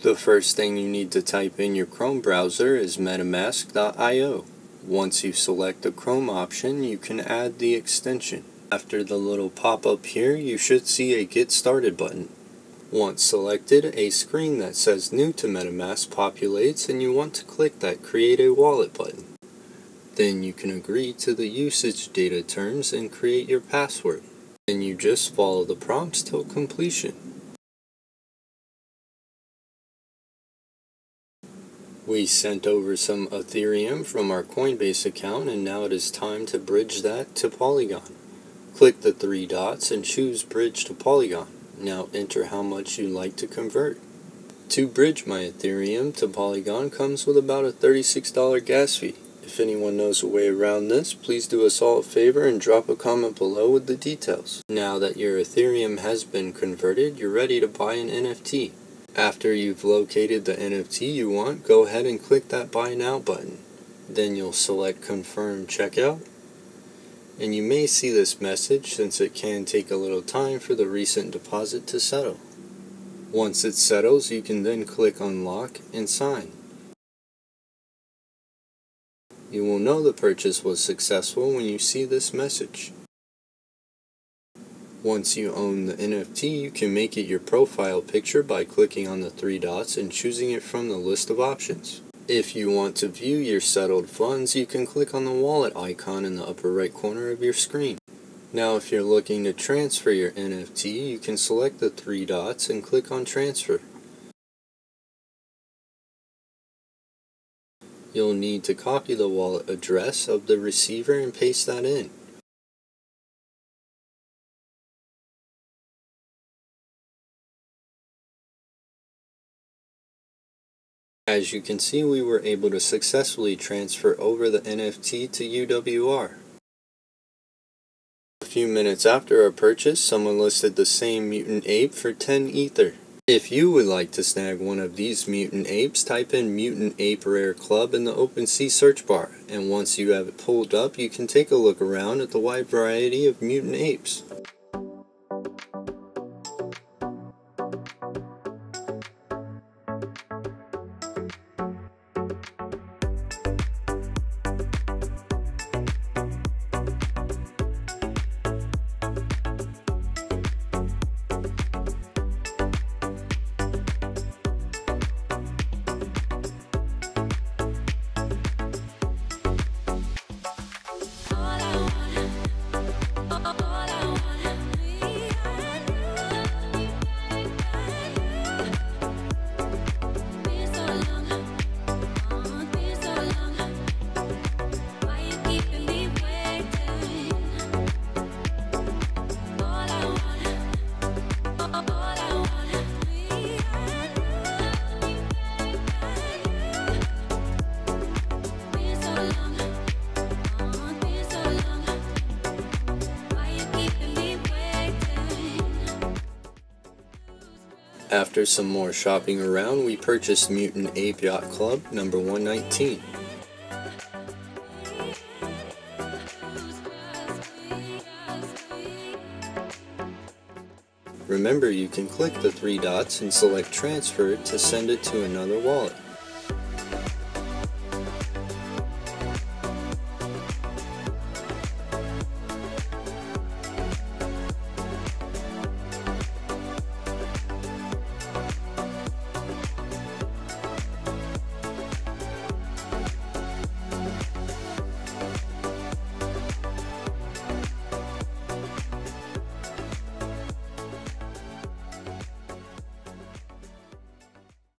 The first thing you need to type in your Chrome browser is metamask.io. Once you select the Chrome option, you can add the extension. After the little pop-up here, you should see a Get Started button. Once selected, a screen that says New to MetaMask populates and you want to click that Create a Wallet button. Then you can agree to the usage data terms and create your password. Then you just follow the prompts till completion. We sent over some Ethereum from our Coinbase account and now it is time to bridge that to Polygon. Click the three dots and choose Bridge to Polygon. Now enter how much you'd like to convert. To bridge my Ethereum to Polygon comes with about a $36 gas fee. If anyone knows a way around this, please do us all a favor and drop a comment below with the details. Now that your Ethereum has been converted, you're ready to buy an NFT. After you've located the NFT you want, go ahead and click that Buy Now button. Then you'll select Confirm Checkout. And you may see this message since it can take a little time for the recent deposit to settle. Once it settles, you can then click Unlock and sign. You will know the purchase was successful when you see this message. Once you own the NFT, you can make it your profile picture by clicking on the three dots and choosing it from the list of options. If you want to view your settled funds, you can click on the wallet icon in the upper right corner of your screen. Now if you're looking to transfer your NFT, you can select the three dots and click on transfer. You'll need to copy the wallet address of the receiver and paste that in. As you can see, we were able to successfully transfer over the NFT to UWR. A few minutes after our purchase, someone listed the same mutant ape for 10 ether. If you would like to snag one of these mutant apes, type in Mutant Ape Rare Club in the OpenSea search bar, and once you have it pulled up, you can take a look around at the wide variety of mutant apes. After some more shopping around, we purchased Mutant Ape Yacht Club number 119. Remember, you can click the three dots and select Transfer to send it to another wallet.